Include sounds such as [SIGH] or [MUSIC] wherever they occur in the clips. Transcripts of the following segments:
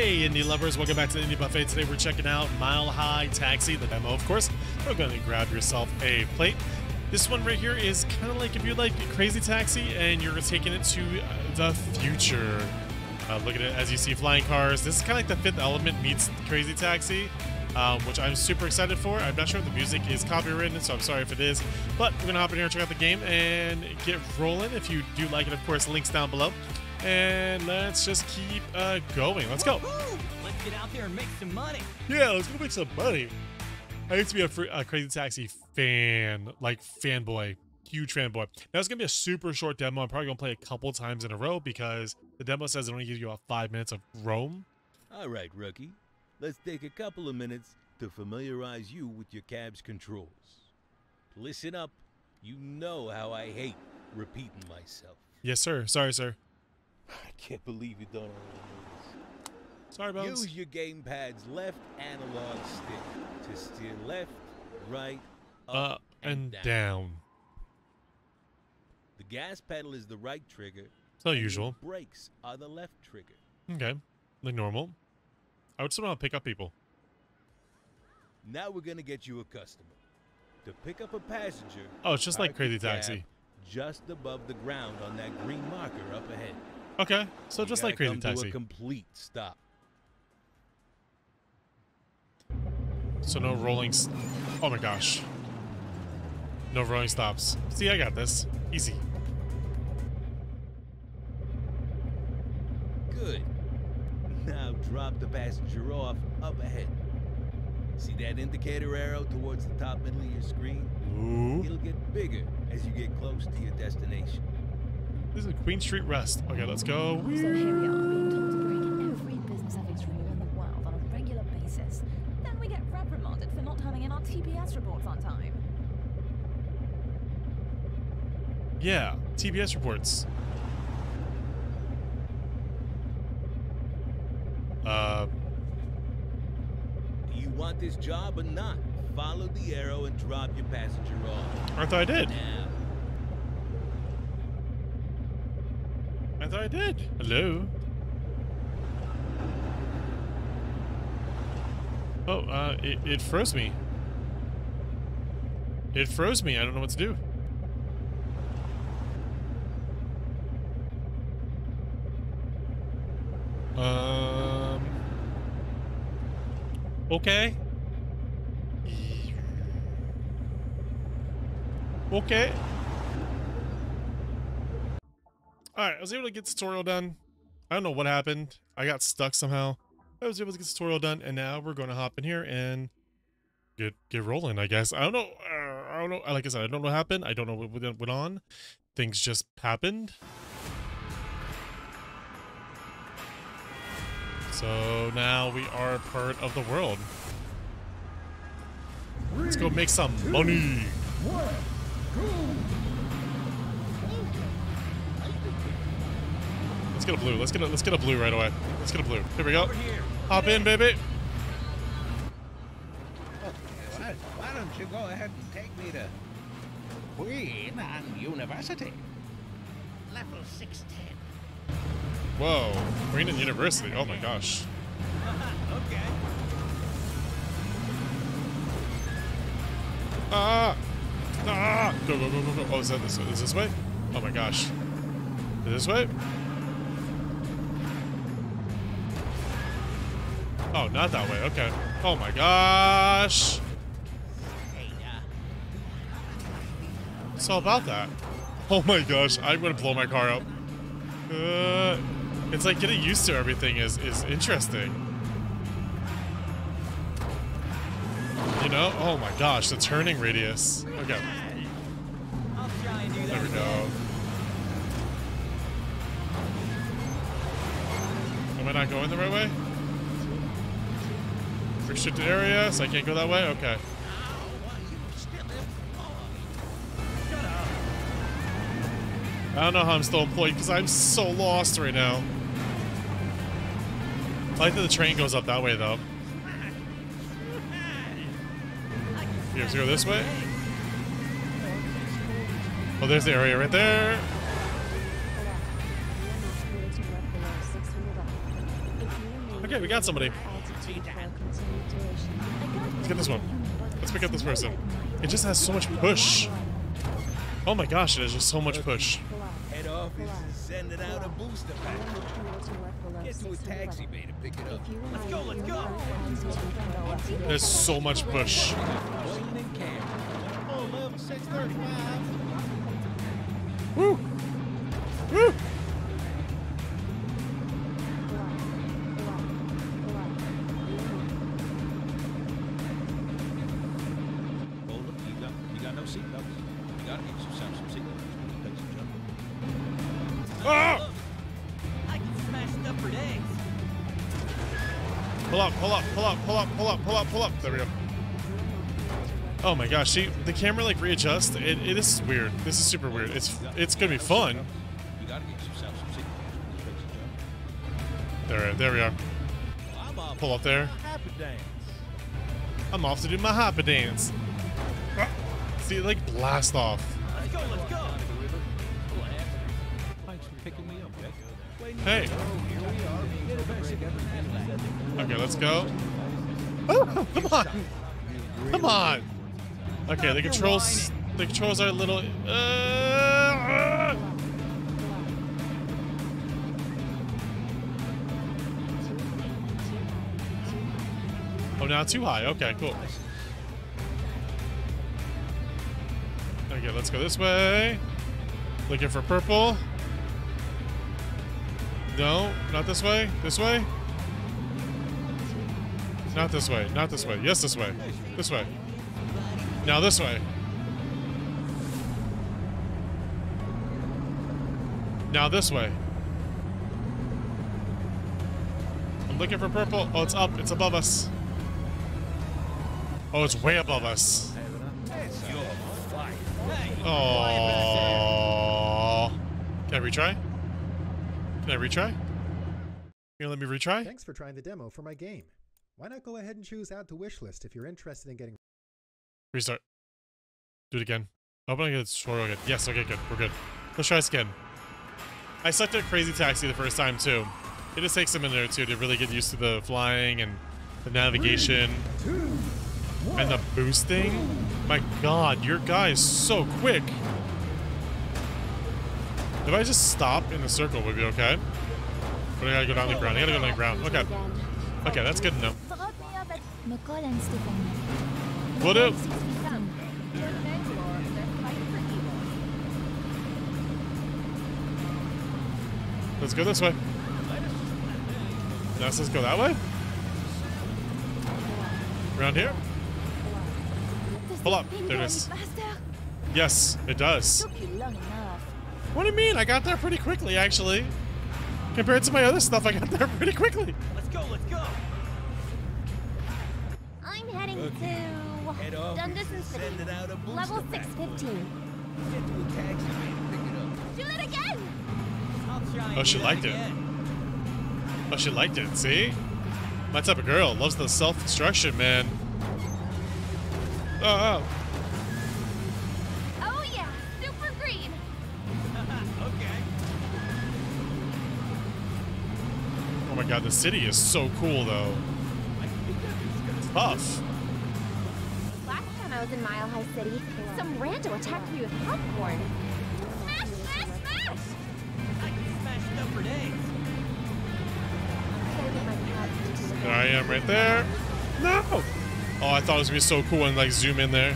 Hey, indie lovers, welcome back to the Indie Buffet. Today we're checking out Mile High Taxi, the demo, of course. We're going to grab yourself a plate. This one right here is kind of like if you like Crazy Taxi and you're taking it to uh, the future. Uh, look at it as you see flying cars. This is kind of like the fifth element meets Crazy Taxi, um, which I'm super excited for. I'm not sure if the music is copywritten, so I'm sorry if it is. But we're going to hop in here and check out the game and get rolling. If you do like it, of course, links down below. And let's just keep uh, going. Let's go. Let's get out there and make some money. Yeah, let's go make some money. I used to be a, free, a Crazy Taxi fan, like fanboy, huge fanboy. Now it's gonna be a super short demo. I'm probably gonna play a couple times in a row because the demo says it only gives you about five minutes of roam. All right, rookie. Let's take a couple of minutes to familiarize you with your cab's controls. Listen up. You know how I hate repeating myself. Yes, sir. Sorry, sir. [LAUGHS] I can't believe you don't already know this. Sorry, Bones. Use your gamepad's left analog stick to steer left, right, up, Up and down. The gas pedal is the right trigger. It's not usual. Brakes are the left trigger. Okay, like normal. I would still want to pick up people. Now we're gonna get you a customer. To pick up a passenger. Oh, it's just like Crazy cab Taxi. Just above the ground on that green marker up ahead. Okay, so You just like Crazy Taxi. a complete stop. So no rolling. oh my gosh. No rolling stops. See, I got this. Easy. Good. [LAUGHS] Now drop the passenger off up ahead. See that indicator arrow towards the top middle of your screen? Ooh. It'll get bigger as you get close to your destination. This is Queen Street West. Okay, let's go. So here we are, being told to break every business ethics rule in the world on a regular basis. Then we get reprimanded for not turning in our TPS reports on time. Yeah, TBS reports. Uh, Do you want this job or not? Follow the arrow and drop your passenger off. I thought I did. Now. I did. Hello. Oh, uh, it, it froze me. It froze me. I don't know what to do. Um. Okay. Okay. Alright, I was able to get tutorial done. I don't know what happened. I got stuck somehow. I was able to get tutorial done, and now we're going to hop in here and get get rolling, I guess. I don't know. Uh, I don't know. Like I said, I don't know what happened. I don't know what went went on. Things just happened. So now we are part of the world. Let's go make some money. Let's get a blue. Let's get a let's get a blue right away. Let's get a blue. Here we go. Here. Hop in, baby. Why, why don't you go ahead and take me to Queen and University? Level 610. Whoa. Queen and University. Oh my gosh. [LAUGHS] okay. Ah! Ah! Go, go, go, go, go. Oh, is that this way? Is this way? Oh my gosh. Is this way? Oh, not that way. Okay. Oh my gosh. It's all about that. Oh my gosh. I'm gonna blow my car up. Uh, it's like getting used to everything is is interesting. You know? Oh my gosh, the turning radius. Okay. There we go. Am I not going the right way? Restricted area, so I can't go that way? Okay. I don't know how I'm still employed because I'm so lost right now. I like that the train goes up that way though. You have to go this way? Oh, there's the area right there. Okay, we got somebody. Let's get this one. Let's pick up this person. It just has so much push. Oh my gosh, it has just so much push. Head office is sending out a booster pack. Get to a taxi bay to pick it up. Let's go, let's go. There's so much push. Wayne and Cam. Level 635. Woo! Woo! Pull up, pull up, pull up, pull up, pull up, pull up, pull up. There we go. Oh my gosh, see the camera like readjusts. It, it is weird. This is super weird. It's it's gonna be fun. There, there we are. Pull up there. happy. I'm off to do my hopper dance. See, like blast off. Hey. Okay, let's go. Oh, come on, come on. Okay, the controls, the controls are a little. Uh, uh. Oh, now too high. Okay, cool. Okay, let's go this way. Looking for purple. No, not this way. This way. Not this way. Not this way. Yes, this way. This way. Now this way. Now this way. I'm looking for purple. Oh, it's up. It's above us. Oh, it's way above us. Oh. Can I retry? Can I retry? You gonna let me retry? Thanks for trying the demo for my game. Why not go ahead and choose Add to Wishlist if you're interested in getting Restart. Do it again. Open again. Tutorial again. Yes, okay, good. We're good. Let's try this again. I selected a Crazy Taxi the first time, too. It just takes a minute or two to really get used to the flying and the navigation and the boosting. My god, your guy is so quick. If I just stop in the circle, would be okay? But I gotta go down the ground. I gotta go down the ground. Okay. Okay, that's good enough. Will. Let's go this way. Now let's go that way. Around here? Pull up. There it is. Yes, it does. What do you mean? I got there pretty quickly, actually. Compared to my other stuff, I got there [LAUGHS] pretty quickly. Let's go, let's go. I'm heading Okay. To office Dundas is City. sending out a Level 615. Get to a taxi bay to pick it up. Do it again! I'll try and Oh, she liked it. again. Oh, she liked it. See? My type of girl loves the self-destruction, man. Oh. Oh my god, the city is so cool, though. Tough. Last time I was in Mile High City, some rando attacked me with popcorn. Smash, smash, smash! I can smash stuff for days. Saving my cats to do There I am right there. No! Oh, I thought it was gonna be so cool and like zoom in there.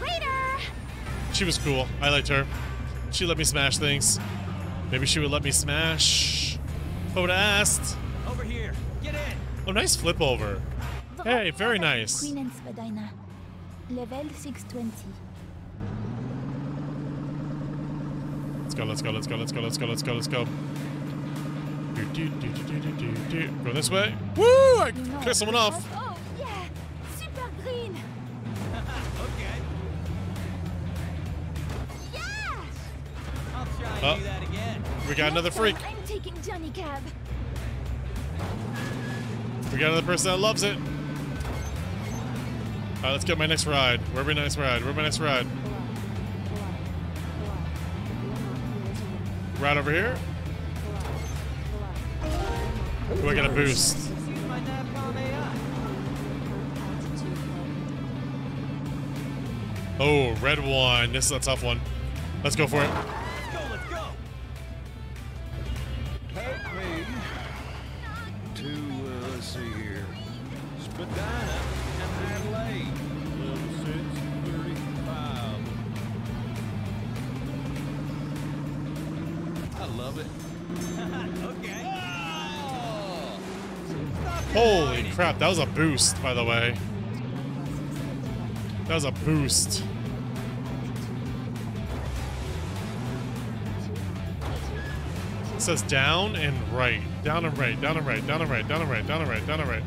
Later! She was cool. I liked her. She let me smash things. Maybe she would let me smash. If I would have asked. Over here. Get in. Oh, nice flip over. Hey, very nice. Queen and Spadina. Level 620. Let's go, let's go, let's go, let's go, let's go, let's go, let's go. Do, do, do, do, do, do, do. Go this way. Woo! I You know, cut someone off. Oh, We got another freak. I'm taking Johnny Cab. We got another person that loves it. All right, let's get my next ride. Where my next ride? Where my next ride? Right over here. Do I get a boost? Just use my Navcom AI. Oh, red one. This is a tough one. Let's go for it. I love it. okay. Holy crap, that was a boost, by the way. That was a boost. It says down and right. Down and right, down and right, down and right, down and right, down and right, down and right.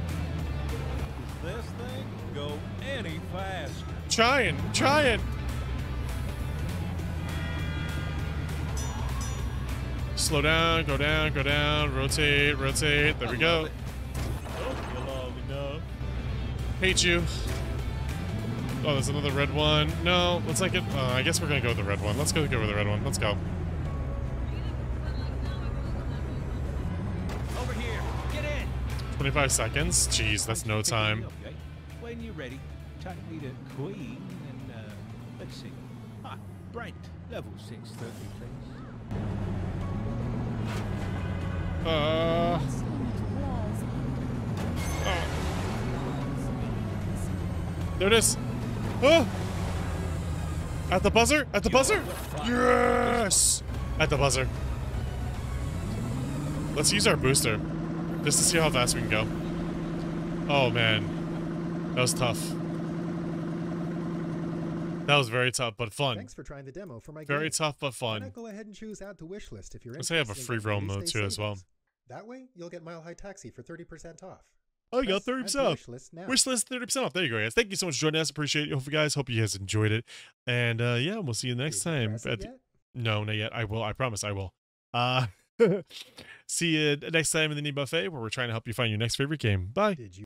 Does this thing go any faster? Trying, trying. Slow down, go down, go down, rotate, rotate. There we go. Hope you long enough. Hate you. Oh, there's another red one. No, let's like it. Uh, I guess we're gonna go with the red one. Let's go go with the red one. Let's go. Over here. Get in. 25 seconds. Jeez, that's no time. Okay. When you're ready, take me to Queen and, uh, let's see. Ah, Brent, level 630, please. Uh. oh, there it is. Oh! At the buzzer? At the buzzer? Yes! At the buzzer. Let's use our booster. Just to see how fast we can go. Oh, man. That was tough. That was very tough, but fun. Thanks for trying the demo for my Very game. tough, but Why fun. not go ahead and choose Add to Wishlist if you're Let's say I have a free roam mode too as well. That way, you'll get Mile High Taxi for 30% off. Oh, you got 30% Add to off. Now. Wish list 30% off. There you go, guys. Thank you so much for joining us. Appreciate it. Hope you guys, hope you guys enjoyed it. And uh yeah, we'll see you next you time. press At the- yet? no, not yet. I will. I promise I will. Uh [LAUGHS] see you next time in the Indie Buffet where we're trying to help you find your next favorite game. Bye. Did you?